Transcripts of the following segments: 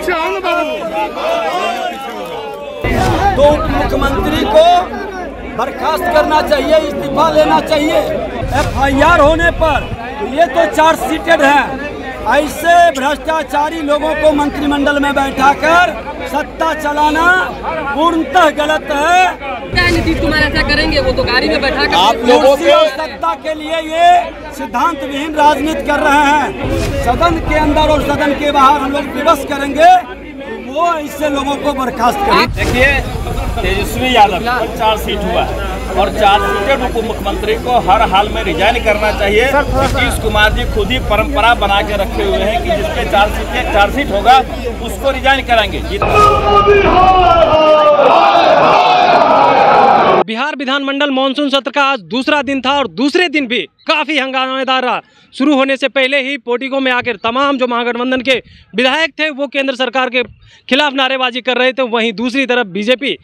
पीछे आओ ना बाबू तो उप मुख्यमंत्री को बर्खास्त करना चाहिए इस्तीफा लेना चाहिए। एफआईआर होने पर ये तो चार्ज सीटेड है। ऐसे भ्रष्टाचारी लोगों को मंत्रिमंडल में बैठाकर सत्ता चलाना पूर्णतः गलत है। क्या है नीतीश कुमार ऐसा करेंगे? वो तो गाड़ी में बैठा कर आप लोगों के सत्ता के लिए ये सिद्धांत विहीन राजनीति कर रहे हैं। सदन के अंदर और सदन के बाहर हम लोग विवश करेंगे वो ऐसे लोगों को बर्खास्त करें। देखिए तेजस्वी यादव पर चार्ज सीट हुआ है और चार्ज सीटेड उप मुख्यमंत्री को हर हाल में रिजाइन करना चाहिए। नीतीश कुमार जी खुद ही परंपरा बना के रखे हुए हैं कि जिसके चार्ज सीट चार्ज सीट होगा उसको रिजाइन कराएँगे। बिहार विधानमंडल मानसून सत्र का आज दूसरा दिन था और दूसरे दिन भी काफ़ी हंगामेदार रहा। शुरू होने से पहले ही पोटिको में आकर तमाम जो महागठबंधन के विधायक थे, वो केंद्र सरकार के खिलाफ नारेबाजी कर रहे थे। वहीं दूसरी तरफ़ बीजेपी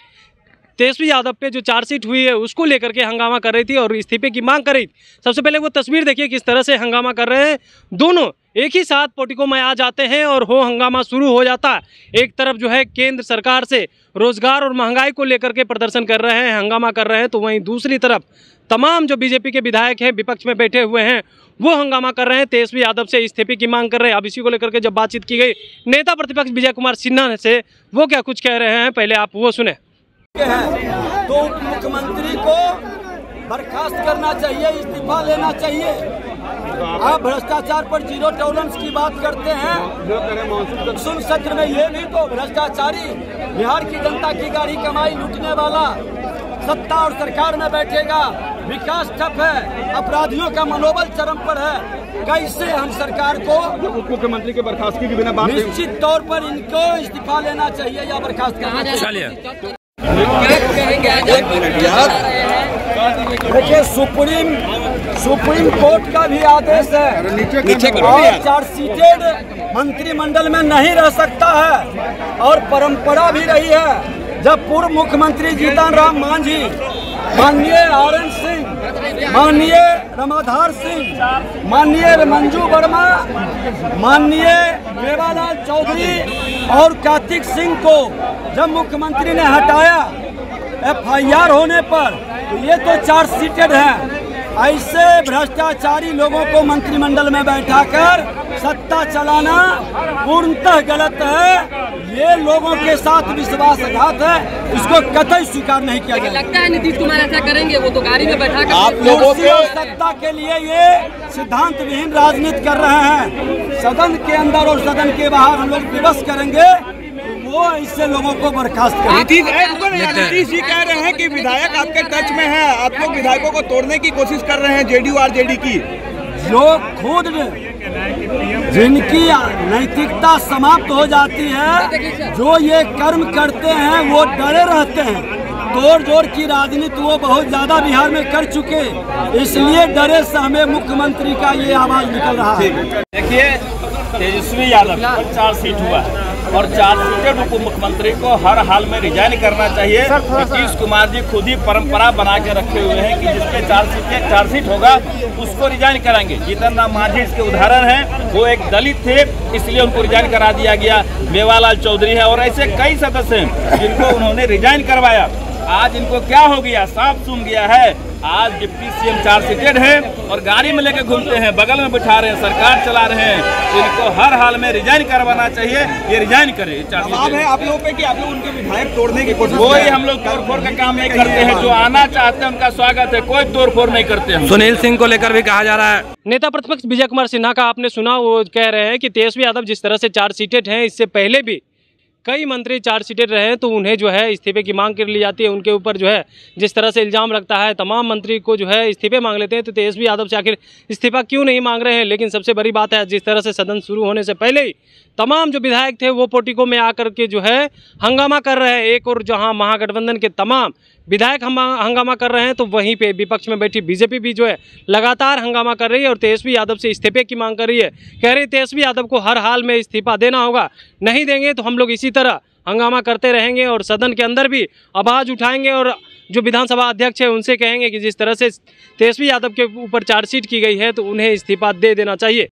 तेजस्वी यादव पे जो चार्जशीट हुई है, उसको लेकर के हंगामा कर रही थी और इस्तीफे की मांग कर रही थी। सबसे पहले वो तस्वीर देखिए किस तरह से हंगामा कर रहे हैं। दोनों एक ही साथ पोटिको में आ जाते हैं और हो हंगामा शुरू हो जाता है। एक तरफ़ जो है केंद्र सरकार से रोज़गार और महँगाई को लेकर के प्रदर्शन कर रहे हैं, हंगामा कर रहे हैं तो वहीं दूसरी तरफ़ तमाम जो बीजेपी के विधायक हैं, विपक्ष में बैठे हुए हैं, वो हंगामा कर रहे हैं। तेजस्वी यादव से इस्तीफे की मांग कर रहे हैं। अब इसी को लेकर के जब बातचीत की गई, नेता प्रतिपक्ष विजय कुमार सिन्हा से वो क्या कुछ कह रहे हैं, पहले आप वो सुने। है तो उप मुख्यमंत्री को बर्खास्त करना चाहिए इस्तीफा लेना चाहिए। आप भ्रष्टाचार पर ज़ीरो टॉलरेंस की बात करते हैं सुन सत्र में ये भी तो भ्रष्टाचारी बिहार की जनता की गाड़ी कमाई लूटने वाला सत्ता और सरकार में बैठेगा विकास ठप है अपराधियों का मनोबल चरम पर है कैसे हम सरकार को उप मुख्यमंत्री के बर्खास्तगी के बिना बात निश्चित तौर पर इनको इस्तीफा लेना चाहिए या बर्खास्त करना चाहिए। देखिए सुप्रीम सुप्रीम कोर्ट का भी आदेश है। नीचे और चार्जशीटेड मंत्रिमंडल में नहीं रह सकता है और परंपरा भी रही है। जब पूर्व मुख्यमंत्री जीतन राम मांझी माननीय आर एन सिंह माननीय रमाधार सिंह, माननीय मंजू वर्मा, माननीय मेवालाल चौधरी और कार्तिक सिंह को जब मुख्यमंत्री ने हटाया एफआईआर होने पर तो ये तो चार्ज सीटेड है। ऐसे भ्रष्टाचारी लोगों को मंत्रिमंडल में बैठाकर सत्ता चलाना पूर्णतः गलत है। ये लोगों के साथ विश्वासघात है इसको कतई स्वीकार नहीं किया जाएगा लगता है नीतीश कुमार ऐसा करेंगे वो तो गाड़ी में बैठा कर आप लोगों के सत्ता के लिए ये सिद्धांत विहीन राजनीति कर रहे हैं। सदन के अंदर और सदन के बाहर हम लोग विवश करेंगे वो इससे लोगों को बर्खास्त करें नीतीश नीतीश जी कह रहे हैं कि विधायक आपके टच में है आप लोग विधायकों को तोड़ने की कोशिश कर रहे हैं जेडीयू आरजेडी की। जो खुद जिनकी नैतिकता समाप्त हो जाती है, जो ये कर्म करते हैं, वो डरे रहते हैं। तोड़ जोड़ की राजनीति वो बहुत ज़्यादा बिहार में कर चुके इसलिए डरे से हमें मुख्यमंत्री का ये आवाज़ निकल रहा है। देखिए, तेजस्वी यादव, चार सीट हुआ है। और चार्जशीटेड उप मुख्यमंत्री को हर हाल में रिजाइन करना चाहिए। नीतीश कुमार जी खुद ही परंपरा बना के रखे हुए हैं कि जिसके चार्ज सीट चार्ज सीट होगा उसको रिजाइन कराएँगे। जीतन राम मांझी इसके उदाहरण है। वो एक दलित थे इसलिए उनको रिजाइन करा दिया गया। मेवालाल चौधरी है और ऐसे कई सदस्य हैं जिनको उन्होंने रिजाइन करवाया। आज इनको क्या हो गया? साफ़ सुन गया है। आज डिप्टी सीएम चार सीटेड है और गाड़ी में लेके घूमते हैं बगल में बिठा रहे हैं सरकार चला रहे हैं। तो इनको हर हाल में रिजाइन करवाना चाहिए ये रिजाइन करे चार है आप लोगों पे कि आप लोग उनके विधायक तोड़ने की कोशिश कोई हम लोग तोड़ फोड़ का काम नहीं करते हैं जो आना चाहते हैं उनका स्वागत है कोई तोड़ फोड़ नहीं करते हम। सुनील सिंह को लेकर भी कहा जा रहा है। नेता प्रतिपक्ष विजय कुमार सिन्हा का आपने सुना वो कह रहे हैं की तेजस्वी यादव जिस तरह से चार्ज सीटेड है इससे पहले भी कई मंत्री चार्ज सीटेड रहे हैं तो उन्हें जो है इस्तीफे की मांग कर ली जाती है। उनके ऊपर जो है जिस तरह से इल्ज़ाम लगता है, तमाम मंत्री को जो है इस्तीफे मांग लेते हैं। तो तेजस्वी यादव से आखिर इस्तीफा क्यों नहीं मांग रहे हैं? लेकिन सबसे बड़ी बात है, जिस तरह से सदन शुरू होने से पहले ही तमाम जो विधायक थे, वो पोटिको में आकर के जो है हंगामा कर रहे हैं। एक और जहाँ महागठबंधन के तमाम विधायक हंगा- हंगामा कर रहे हैं तो वहीं पे विपक्ष में बैठी बीजेपी भी जो है लगातार हंगामा कर रही है और तेजस्वी यादव से इस्तीफे की मांग कर रही है। कह रही तेजस्वी यादव को हर हाल में इस्तीफा देना होगा, नहीं देंगे तो हम लोग इसी तरह हंगामा करते रहेंगे और सदन के अंदर भी आवाज़ उठाएँगे और जो विधानसभा अध्यक्ष है, उनसे कहेंगे कि जिस तरह से तेजस्वी यादव के ऊपर चार्जशीट की गई है तो उन्हें इस्तीफा दे देना चाहिए।